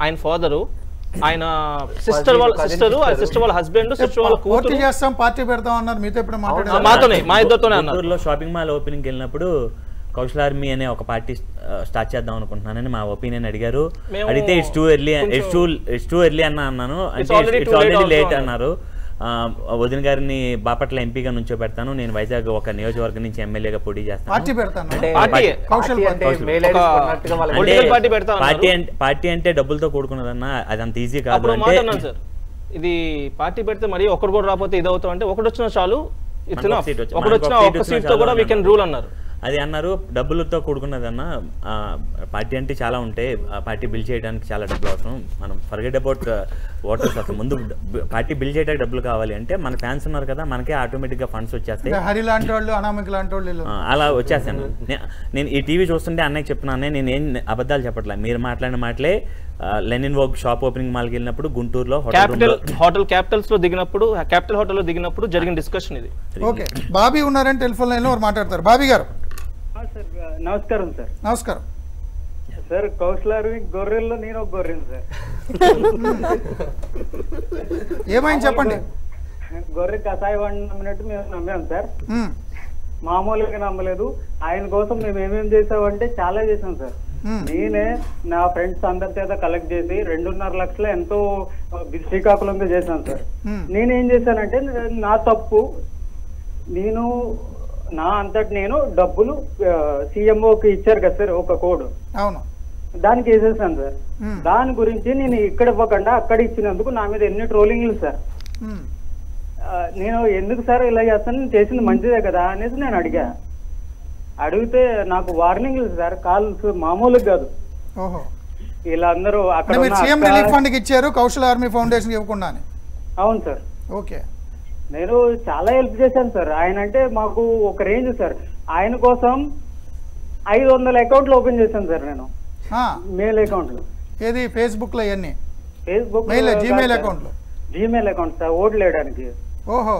ఆయన ఫాదరు ఆయన సిస్టర్ వాళ్ళ సిస్టర్ సిస్టర్ వాళ్ళ హస్బెండ్ సిస్టర్ వాళ్ళ కూతురు. చేస్తాం పార్టీ పెడతాం అన్నారు. మీతో ఎప్పుడు ఆ, మాట్లాడారు? మాతోనే మా ఇద్దరితోనే అన్నారు. షాపింగ్ మాల్ ఓపెనింగ్ వెళ్ళినప్పుడు కౌశల్ ఆర్మీ అనే ఒక పార్టీ స్టార్ట్ చేద్దాం అనుకుంటున్నానని మా ఒపీనియన్ అడిగారు. అడిగితే it's too early it's too it's too early అన్న అన్నాను. అంటే ఇట్స్ ఆల్రెడీ లేట్ అన్నారు. వదిన గారిని బాపట్ల ఎంపీగా నుంచో పెడతాను నేను వైజాగ్ ఒక నియోజకవర్గం నుంచి ఎమ్మెల్యేగా పోటీ పార్టీ చేస్తాను పార్టీ అంటే పార్టీ. పెడతా అన్నారు. పార్టీ అంటే పార్టీ అంటే డబ్బులతో కూడుకున్నదన్న అది అంత ఈజీ కాదు అంటే ఇది పార్టీ పెడితే మరి ఒకటి కూడా రాకపోతే ఇది అవుతాం అంటే ఒకటి వచ్చినా చాలు ఒకటి వచ్చిన ఒక్క సీట్తో కూడా వీ కెన్. రూల్ అన్నారు. అది అన్నారు డబ్బులతో కూడుకున్నదన్న ఆ, పార్టీ అంటే చాలా ఉంటాయి పార్టీ బిల్ చేయడానికి చాలా డబ్బులు అవసరం. మనం ఫర్గెట్ అబౌట్ ఓటర్స్ అసలు ముందు పార్టీ బిల్ చేయడానికి డబ్బులు కావాలి అంటే మన ఫ్యాన్స్ ఉన్నారు కదా మనకే ఆటోమేటిక్గా ఫండ్స్ వచ్చేస్తాయి. అంటే హరి లాంటి వాళ్ళు అనామిక లాంటి వాళ్ళు వీళ్ళు. ఆ, అలా వచ్చేసాను నే- నేను ఈ టీవీ చూస్తుంటే అన్నయ్య చెప్తున్నానే నేను ఏం అబద్ధాలు చెప్పట్లే. మీరు మాట్లాడిన మాటలే లెనిన్ వర్క్ షాప్ ఓపెనింగ్ మాల్కి వెళ్ళినప్పుడు గుంటూరులో hotel room క్యాపిటల్ లో- హోటల్ క్యాపిటల్స్లో దిగినప్పుడు క్యాపిటల్ హోటల్లో దిగినప్పుడు జరిగిన డిస్కషన్ ఇది. ఓకే. బాబీ ఉన్నారని టెలిఫోన్ లైన్లో మాట్లాడతారు. బాబీ గారు. నమస్కారం సార్. నమస్కారం. సార్ కౌశలారు గొర్రెల్లో నేను ఒక గొర్రెను సార్. ఏమైంది చెప్పండి. గొర్రె కషాయం నమ్మినట్టు మేము నమ్మాం సార్. మామూలుగా నమ్మలేదు. ఆయన కోసం మేము ఏమేమి చేసామంటే చాలా చేసాం సార్. నేనే నా ఫ్రెండ్స్ అందరి చేత కలెక్ట్ చేసి రెండున్నర లక్షలు ఎంతో శ్రీకాకుళంగా చేశాను సార్. నేనేం చేశానంటే నా తప్పు నేను నా అంతటి నేను డబ్బులు సీఎంఓకి ఇచ్చారు కదా సార్ ఒక కోడ్. అవును. దానికి వేసేసాను సార్. దాని గురించి నేను ఇక్కడ ఇవ్వకుండా అక్కడ ఇచ్చినందుకు నా మీద ఎన్ని ట్రోలింగ్లు సార్. నేను ఎందుకు సార్ ఇలా చేస్తాను? చేసింది మంచిదే కదా అనేసి నేను అడిగా. అడిగితే నాకు వార్నింగ్లు సార్ కాల్స్ మామూలుగా కాదు. వీళ్ళందరూ అక్కడ ఇచ్చారు కౌశల్ ఆర్మీ ఫౌండేషన్ ఇవ్వకుండా. అవును సార్. ఓకే. నేను చాలా హెల్ప్ చేశాను సార్ ఆయన అంటే మాకు ఒక రేంజ్ సార్ ఆయన కోసం ఐదు వందల అకౌంట్లు ఓపెన్ చేశాను సార్ నేను. మెయిల్ అకౌంట్లు ఏది? ఫేస్బుక్లో ఇవన్నీ? ఫేస్బుక్ మెయిల్ జీమెయిల్ అకౌంట్లు జీమెయిల్ అకౌంట్ సార్ ఓట్లు వేయడానికి ఓహో.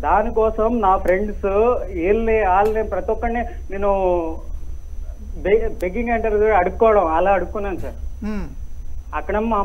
దానికోసం నా ఫ్రెండ్స్ వీళ్ళని వాళ్ళని ప్రతి ఒక్కరిని నేను బెగ్గింగ్ అంటారు అడుక్కోవడం అలా అడుక్కున్నాను సార్. అక్కడ మా